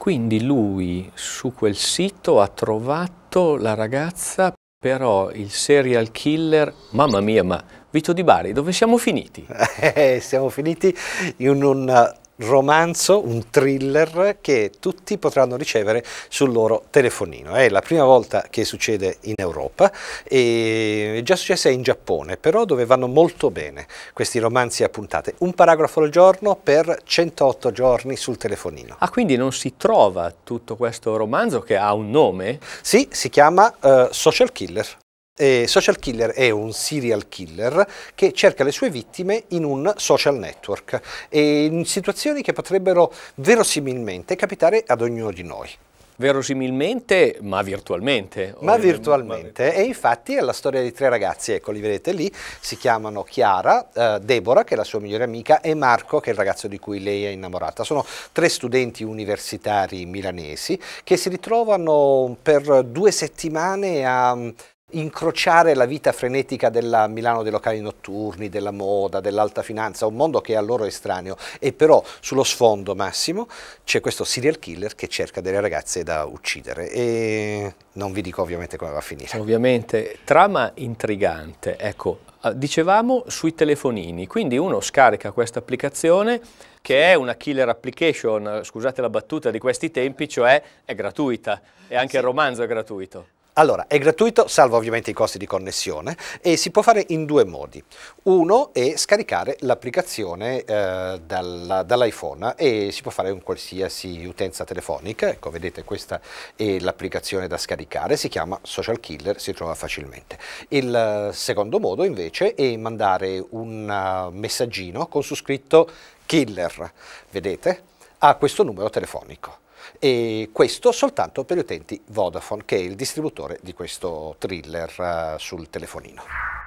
Quindi lui su quel sito ha trovato la ragazza, però il serial killer, mamma mia, ma Vito Di Bari, dove siamo finiti? Eh, siamo finiti in un romanzo, un thriller che tutti potranno ricevere sul loro telefonino. È la prima volta che succede in Europa e è già successa in Giappone, però dove vanno molto bene questi romanzi a puntate. Un paragrafo al giorno per 108 giorni sul telefonino. Ah, quindi non si trova tutto questo romanzo che ha un nome? Sì, si chiama uh, Social Killer. Eh, social killer è un serial killer che cerca le sue vittime in un social network e in situazioni che potrebbero verosimilmente capitare ad ognuno di noi. Verosimilmente, ma virtualmente. Ma virtualmente, e infatti è la storia di tre ragazzi, ecco li vedete lì, si chiamano Chiara, eh, Deborah che è la sua migliore amica e Marco che è il ragazzo di cui lei è innamorata. Sono tre studenti universitari milanesi che si ritrovano per due settimane a incrociare la vita frenetica della Milano dei locali notturni, della moda, dell'alta finanza, un mondo che è a loro estraneo e però sullo sfondo massimo c'è questo serial killer che cerca delle ragazze da uccidere e non vi dico ovviamente come va a finire. Ovviamente, trama intrigante, ecco, ah, dicevamo sui telefonini, quindi uno scarica questa applicazione che è una killer application, scusate la battuta di questi tempi, cioè è gratuita e anche sì. il romanzo è gratuito. Allora, è gratuito, salvo ovviamente i costi di connessione e si può fare in due modi. Uno è scaricare l'applicazione eh, dall'iPhone e si può fare con qualsiasi utenza telefonica. Ecco, vedete questa è l'applicazione da scaricare, si chiama Social Killer, si trova facilmente. Il eh, secondo modo invece è mandare un uh, messaggino con su scritto Killer, vedete, a questo numero telefonico e questo soltanto per gli utenti Vodafone che è il distributore di questo thriller uh, sul telefonino.